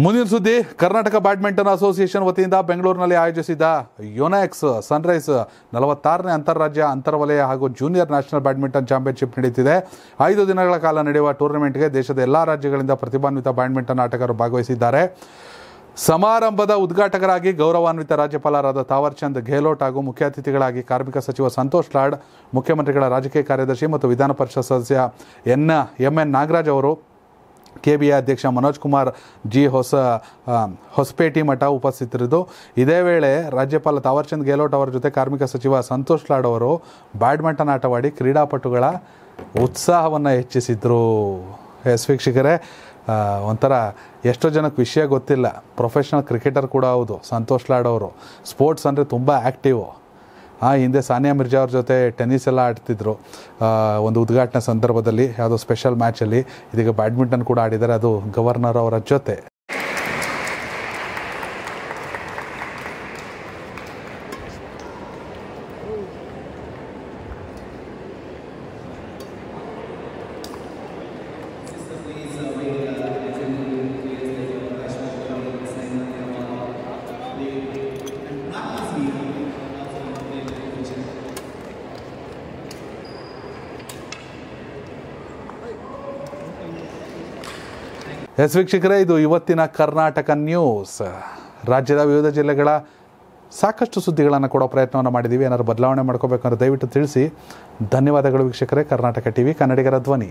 ಮುಂದಿನ ಸುದ್ದಿ, Karnataka badminton association ವತಿಯಿಂದ ಬೆಂಗಳೂರಿನಲ್ಲಿ ಆಯೋಜಿಸಿದ ಯೋನಾಕ್ಸ್ ಸನ್ರೈಸ್ ನಲವತ್ತಾರನೇ ಅಂತಾರಾಜ್ಯ ಅಂತರ್ವಲಯ ಹಾಗೂ ಜೂನಿಯರ್ ನ್ಯಾಷನಲ್ ಬ್ಯಾಡ್ಮಿಂಟನ್ ಚಾಂಪಿಯನ್ಶಿಪ್ ನಡೆಯುತ್ತಿದೆ. ಐದು ದಿನಗಳ ಕಾಲ ನಡೆಯುವ ಟೂರ್ನಮೆಂಟ್ಗೆ ದೇಶದ ಎಲ್ಲ ರಾಜ್ಯಗಳಿಂದ ಪ್ರತಿಭಾನ್ವಿತ ಬ್ಯಾಡ್ಮಿಂಟನ್ ಆಟಗಾರರು ಭಾಗವಹಿಸಿದ್ದಾರೆ. ಸಮಾರಂಭದ ಉದ್ಘಾಟಕರಾಗಿ ಗೌರವಾನ್ವಿತ ರಾಜ್ಯಪಾಲರಾದ ತಾವರ್ಚಂದ್ ಗೆಹ್ಲೋಟ್ ಹಾಗೂ ಮುಖ್ಯ ಅತಿಥಿಗಳಾಗಿ ಕಾರ್ಮಿಕ ಸಚಿವ ಸಂತೋಷ್ ಲಾಡ್, ಮುಖ್ಯಮಂತ್ರಿಗಳ ರಾಜಕೀಯ ಕಾರ್ಯದರ್ಶಿ ಮತ್ತು ವಿಧಾನ ಪರಿಷತ್ ಸದಸ್ಯ ಎನ್ ಎಂ ಎನ್ ನಾಗರಾಜ್ ಅವರು ಕೆ ಬಿ ಅಧ್ಯಕ್ಷ ಮನೋಜ್ ಕುಮಾರ್ ಜಿ ಹೊಸ ಹೊಸಪೇಟಿ ಮಠ ಉಪಸ್ಥಿತರಿದ್ದು, ಇದೇ ವೇಳೆ ರಾಜ್ಯಪಾಲ ತಾವರ್ಚಂದ್ ಗೆಹ್ಲೋಟ್ ಅವರ ಜೊತೆ ಕಾರ್ಮಿಕ ಸಚಿವ ಸಂತೋಷ್ ಲಾಡ್ ಅವರು ಬ್ಯಾಡ್ಮಿಂಟನ್ ಆಟವಾಡಿ ಕ್ರೀಡಾಪಟುಗಳ ಉತ್ಸಾಹವನ್ನು ಹೆಚ್ಚಿಸಿದರು. ಎಸ್ ವೀಕ್ಷಕರೇ ಒಂಥರ ಎಷ್ಟೋ ಜನಕ್ಕೆ ವಿಷಯ ಗೊತ್ತಿಲ್ಲ. ಪ್ರೊಫೆಷ್ನಲ್ ಕ್ರಿಕೆಟರ್ ಕೂಡ ಹೌದು, ಸಂತೋಷ್ ಲಾಡ್ ಅವರು. ಸ್ಪೋರ್ಟ್ಸ್ ಅಂದರೆ ತುಂಬ ಆ್ಯಕ್ಟಿವು ಆ ಹಿಂದೆ ಸಾನಿಯಾ ಮಿರ್ಜಾ ಅವ್ರ ಜೊತೆ ಟೆನ್ನಿಸ್ ಎಲ್ಲ ಆಡ್ತಿದ್ರು. ಒಂದು ಉದ್ಘಾಟನಾ ಸಂದರ್ಭದಲ್ಲಿ, ಯಾವುದೋ ಸ್ಪೆಷಲ್ ಮ್ಯಾಚಲ್ಲಿ ಇದೀಗ ಬ್ಯಾಡ್ಮಿಂಟನ್ ಕೂಡ ಆಡಿದ್ದಾರೆ. ಅದು ಗವರ್ನರ್ ಅವರ ಜೊತೆ. ಎಸ್ ವೀಕ್ಷಕರೇ, ಇದು ಇವತ್ತಿನ ಕರ್ನಾಟಕ ನ್ಯೂಸ್. ರಾಜ್ಯದ ವಿವಿಧ ಜಿಲ್ಲೆಗಳ ಸಾಕಷ್ಟು ಸುದ್ದಿಗಳನ್ನು ಕೊಡೋ ಪ್ರಯತ್ನವನ್ನು ಮಾಡಿದ್ದೀವಿ ಏನಾದರೂ ಬದಲಾವಣೆ ಮಾಡ್ಕೋಬೇಕಂದ್ರೆ ದಯವಿಟ್ಟು ತಿಳಿಸಿ. ಧನ್ಯವಾದಗಳು ವೀಕ್ಷಕರೇ, ಕರ್ನಾಟಕ ಟಿವಿ, ಕನ್ನಡಿಗರ ಧ್ವನಿ.